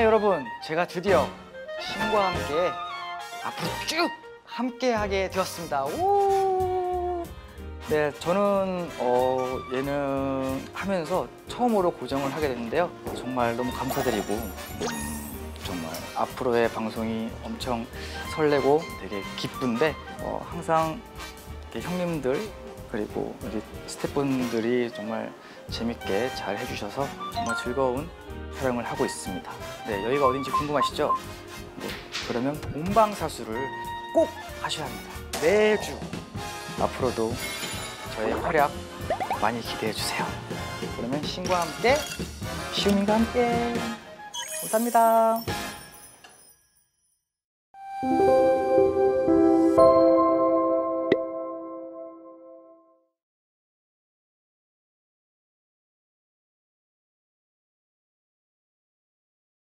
네 여러분. 제가 드디어 신과 함께 앞으로 쭉 함께 하게 되었습니다. 오! 네 저는 어, 예능 하면서 처음으로 고정을 하게 됐는데요. 정말 너무 감사드리고 음, 정말 앞으로의 방송이 엄청 설레고 되게 기쁜데 어, 항상 형님들 그리고 우리 스태프분들이 정말 재밌게 잘 해주셔서 정말 즐거운 촬영을 하고 있습니다. 네, 여기가 어딘지 궁금하시죠? 네, 그러면 본방사수를 꼭 하셔야 합니다. 매주 앞으로도 저의 활약 많이 기대해 주세요. 그러면 신과 함께 시우민과 함께 감사합니다.